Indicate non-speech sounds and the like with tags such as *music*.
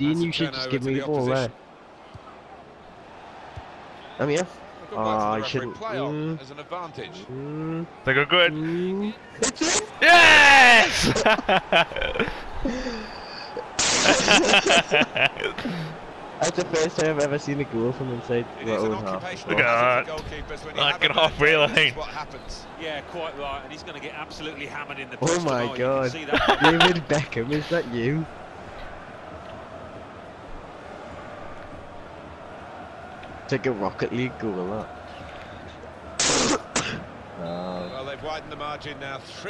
Dean, you should just give me the the ball there. opposition. I'm here. Good Oh, I shouldn't- Play mm. as an advantage. Mm, They go good. mm. Yes! *laughs* *laughs* That's the first time I've ever seen a goal from inside It the is an own half. occupational Look at hazard for goalkeepers when you Like have an a bad halfway game, line. what happens. Yeah, quite right. And he's going to get absolutely hammered in the Oh my tonight, you god. see that. *laughs* David Beckham, is that you? Take a Rocket League goal, that. Oh. Well, they've widened the margin now. Three